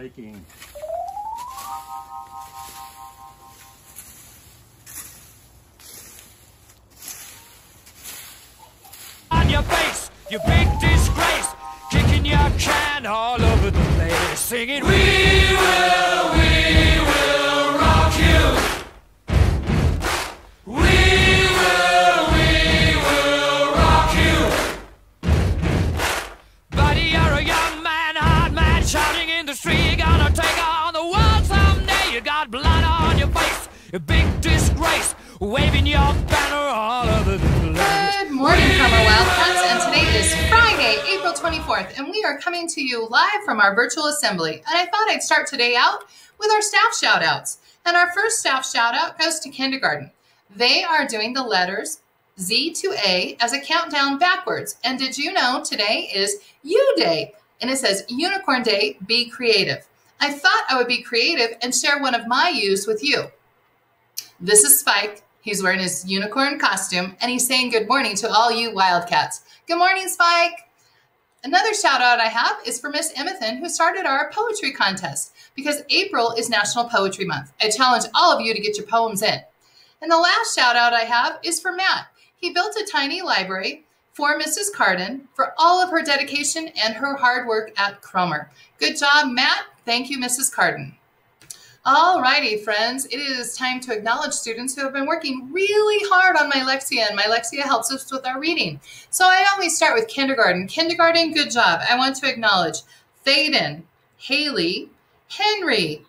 making on your face you big disgrace. Kicking your can all over the place. Singing we will waving your banner all over the place. Good morning, Cromer Wildcats, and today is Friday, April 24th, and we are coming to you live from our virtual assembly. And I thought I'd start today out with our staff shout outs. And our first staff shout out goes to kindergarten. They are doing the letters Z to A as a countdown backwards. And did you know today is U Day? And it says Unicorn Day, be creative. I thought I would be creative and share one of my U's with you. This is Spike. He's wearing his unicorn costume and he's saying good morning to all you Wildcats. Good morning, Spike. Another shout out I have is for Miss Emethan, who started our poetry contest because April is National Poetry Month. I challenge all of you to get your poems in. And the last shout out I have is for Matt. He built a tiny library for Mrs. Carden for all of her dedication and her hard work at Cromer. Good job, Matt. Thank you, Mrs. Carden. All righty, friends, it is time to acknowledge students who have been working really hard on my Lexia, and my Lexia helps us with our reading. So I always start with kindergarten. Kindergarten, good job. I want to acknowledge Thaden, Haley, Henry,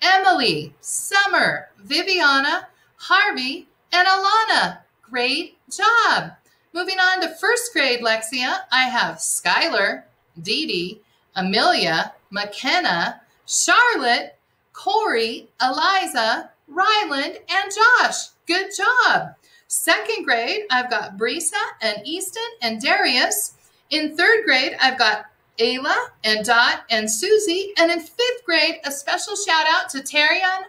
Emily, Summer, Viviana, Harvey, and Alana. Great job. Moving on to first grade Lexia, I have Skylar, Dee Dee, Amelia, McKenna, Charlotte, Corey, Eliza, Ryland, and Josh. Good job. Second grade, I've got Brisa and Easton and Darius. In third grade, I've got Ayla and Dot and Susie. And in fifth grade, a special shout out to Tarion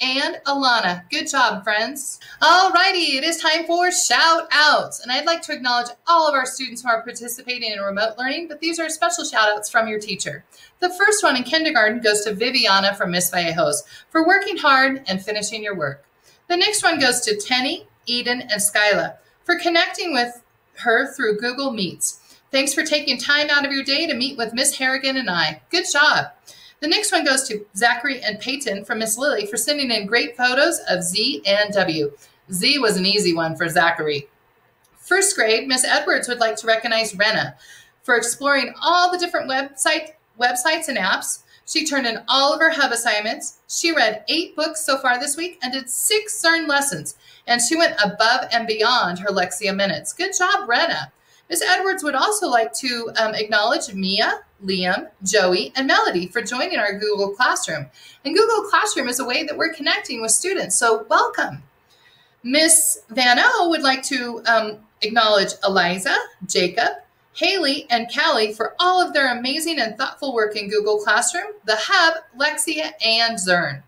and Alana. Good job, friends. All righty, it is time for shout outs. And I'd like to acknowledge all of our students who are participating in remote learning, but these are special shout outs from your teacher. The first one in kindergarten goes to Viviana from Miss Vallejos for working hard and finishing your work. The next one goes to Tenny, Eden, and Skyla for connecting with her through Google Meets. Thanks for taking time out of your day to meet with Miss Harrigan and I. Good job. The next one goes to Zachary and Peyton from Miss Lily for sending in great photos of Z and W. Z was an easy one for Zachary. First grade, Miss Edwards would like to recognize Rena for exploring all the different website, websites and apps. She turned in all of her hub assignments. She read eight books so far this week and did six Zearn lessons. And she went above and beyond her Lexia minutes. Good job, Rena. Miss Edwards would also like to um, acknowledge Mia, Liam, Joey, and Melody for joining our Google Classroom. And Google Classroom is a way that we're connecting with students, so welcome. Miss Van O would like to um, acknowledge Eliza, Jacob, Haley, and Callie for all of their amazing and thoughtful work in Google Classroom, the Hub, Lexia, and Zearn.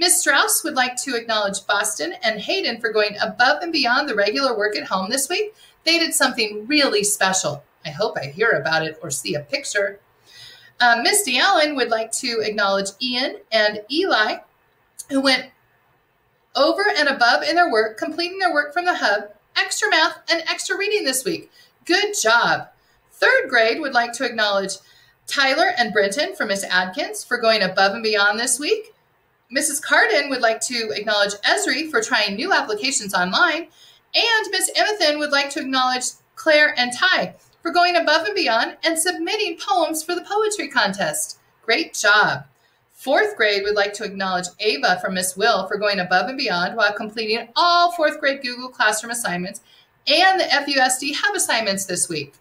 Miss Strauss would like to acknowledge Boston and Hayden for going above and beyond the regular work at home this week. They did something really special. I hope I hear about it or see a picture. Uh, Misty Allen would like to acknowledge Ian and Eli, who went over and above in their work, completing their work from the hub, extra math, and extra reading this week. Good job. Third grade would like to acknowledge Tyler and Brenton from Miss Adkins for going above and beyond this week. Mrs. Carden would like to acknowledge Esri for trying new applications online. And Miss Emethan would like to acknowledge Claire and Ty for going above and beyond and submitting poems for the poetry contest. Great job. Fourth grade would like to acknowledge Ava from Miss Will for going above and beyond while completing all fourth grade Google Classroom assignments and the FUSD Hub assignments this week.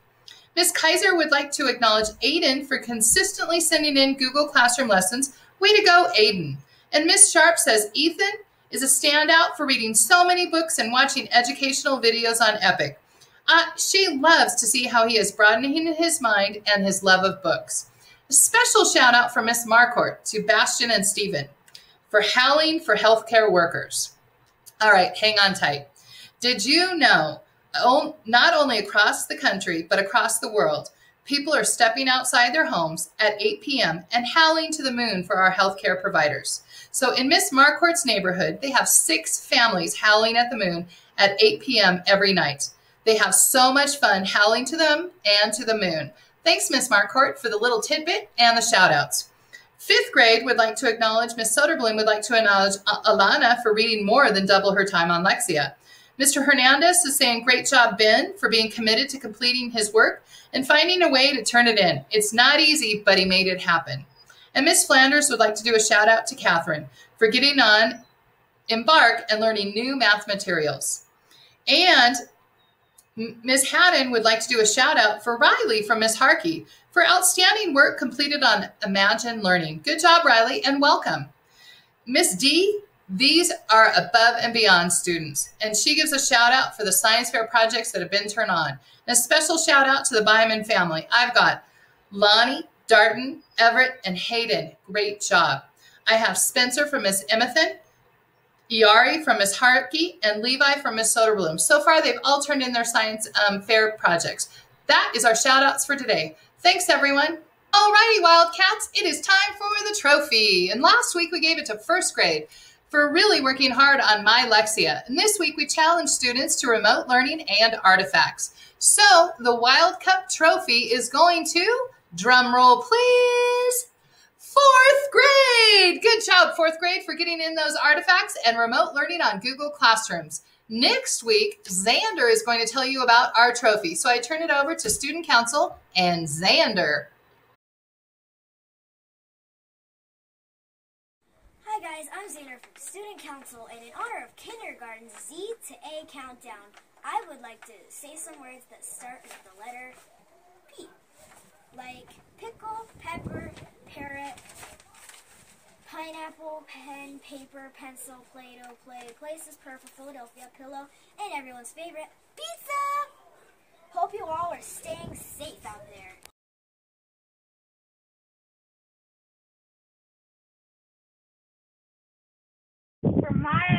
Miss Kaiser would like to acknowledge Aiden for consistently sending in Google Classroom lessons. Way to go, Aiden. And Miss Sharp says Ethan is a standout for reading so many books and watching educational videos on Epic. Uh, she loves to see how he is broadening his mind and his love of books. A special shout out from Miss Marquardt to Bastion and Stephen for howling for healthcare workers. All right, hang on tight. Did you know, not only across the country, but across the world, people are stepping outside their homes at 8 p.m. and howling to the moon for our healthcare providers? So in Miss Marquardt's neighborhood, they have six families howling at the moon at 8 p.m. every night. They have so much fun howling to them and to the moon. Thanks, Miss Marquardt, for the little tidbit and the shout outs. Fifth grade would like to acknowledge Miss Soderblom would like to acknowledge uh, Alana for reading more than double her time on Lexia. Mr. Hernandez is saying, Great job, Ben, for being committed to completing his work and finding a way to turn it in. It's not easy, but he made it happen. And Miss Flanders would like to do a shout out to Catherine for getting on Embark and learning new math materials. And Miss Haddon would like to do a shout out for Riley from Miss Harkey for outstanding work completed on Imagine Learning. Good job, Riley, and welcome. Miss D, these are above and beyond students. And she gives a shout out for the science fair projects that have been turned on. And a special shout out to the Byman family. I've got Lonnie, Darton, Everett, and Hayden. Great job. I have Spencer from Miss Emethan, Iari from Miss Harkey, and Levi from Miss Soderblom. So far, they've all turned in their science um, fair projects. That is our shout outs for today. Thanks, everyone. Alrighty, Wildcats, it is time for the trophy. And last week we gave it to first grade for really working hard on My Lexia. And this week we challenged students to remote learning and artifacts. So the Wild Cup trophy is going to, drum roll please, fourth grade. Good job, fourth grade, for getting in those artifacts and remote learning on Google Classrooms. Next week, Xander is going to tell you about our trophy. So I turn it over to Student Council and Xander. Hi guys, I'm Xander from Student Council, and in honor of kindergarten's Z to A countdown, I would like to say some words that start with the letter P, like pickle, pepper, parrot, pineapple, pen, paper, pencil, Play-Doh, play, places, perfect, Philadelphia, pillow, and everyone's favorite, pizza! Hope you all are staying safe out there. For my